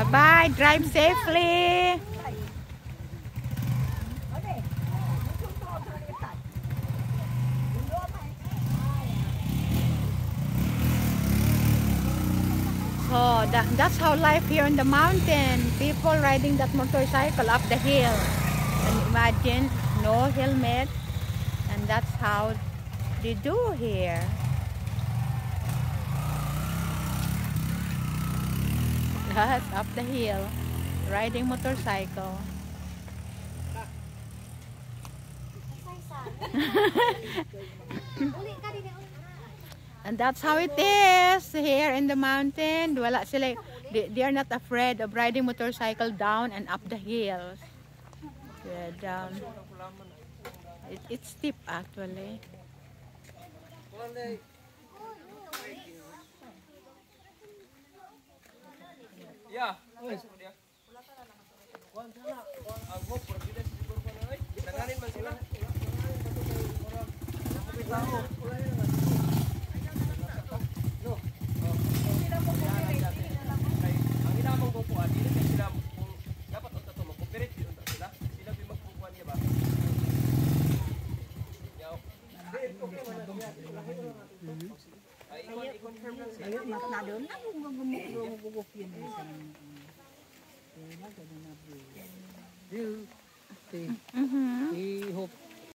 Bye-bye. Drive safely. Oh, so that, that's how life here in the mountain. People riding that motorcycle up the hill. And imagine, no helmet. And that's how they do here. Up the hill. Riding motorcycle. And that's how it is here in the mountain. They, are not afraid of riding motorcycle down and up the hills. Down. Um, it, it's steep actually. Ya, wes dia. Aku pergi dari sini lagi? Dengarin tahu. Đấy, mà là đớn lắm, không có mụn luôn, không có tiền gì cả. Đấy, nó còn là bù. Dư. Thì, thì hộp